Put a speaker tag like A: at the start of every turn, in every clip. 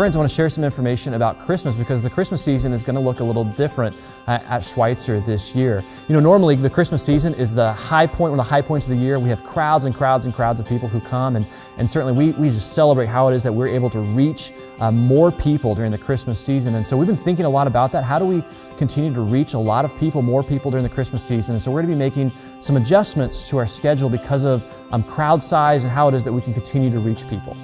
A: Friends, I want to share some information about Christmas because the Christmas season is going to look a little different at, Schweitzer this year. You know, normally the Christmas season is the high point, one of the high points of the year. We have crowds and crowds and crowds of people who come, and, and certainly we, we just celebrate how it is that we're able to reach uh, more people during the Christmas season. And so we've been thinking a lot about that. How do we continue to reach a lot of people, more people during the Christmas season? And so we're going to be making some adjustments to our schedule because of um, crowd size and how it is that we can continue to reach people.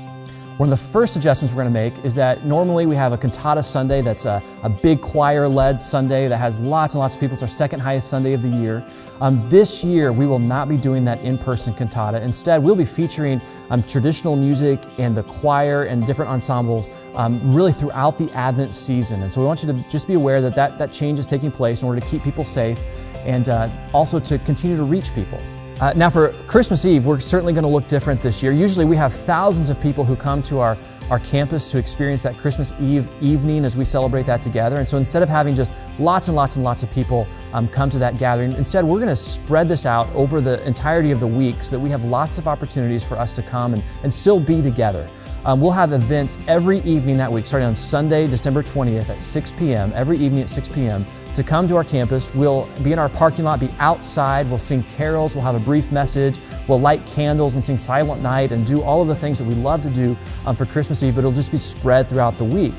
A: One of the first adjustments we're going to make is that normally we have a cantata Sunday that's a, a big choir led Sunday that has lots and lots of people. It's our second highest Sunday of the year. Um, this year, we will not be doing that in person cantata. Instead, we'll be featuring um, traditional music and the choir and different ensembles um, really throughout the Advent season. And so we want you to just be aware that that, that change is taking place in order to keep people safe and uh, also to continue to reach people. Uh, now, for Christmas Eve, we're certainly going to look different this year. Usually, we have thousands of people who come to our, our campus to experience that Christmas Eve evening as we celebrate that together. And so, instead of having just lots and lots and lots of people um, come to that gathering, instead, we're going to spread this out over the entirety of the week so that we have lots of opportunities for us to come and, and still be together. Um, we'll have events every evening that week, starting on Sunday, December 20th at 6 p.m., every evening at 6 p.m to come to our campus. We'll be in our parking lot, be outside, we'll sing carols, we'll have a brief message, we'll light candles and sing Silent Night and do all of the things that we love to do um, for Christmas Eve, but it'll just be spread throughout the week.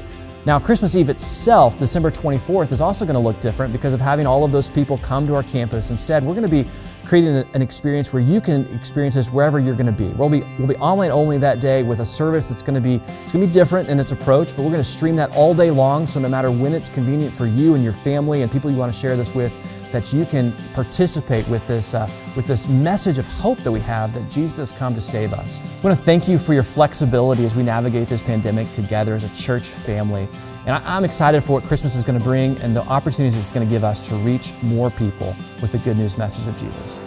A: Now, Christmas Eve itself, December 24th, is also going to look different because of having all of those people come to our campus. Instead, we're going to be creating an experience where you can experience this wherever you're going to be. We'll be we'll be online only that day with a service that's going to be it's going to be different in its approach, but we're going to stream that all day long. So no matter when it's convenient for you and your family and people you want to share this with, that you can participate with this uh, with this message of hope that we have that Jesus has come to save us. I want to thank you for your flexibility as we navigate this pandemic together as a church family. And I'm excited for what Christmas is going to bring and the opportunities it's going to give us to reach more people with the good news message of Jesus.